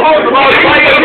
hold the ball.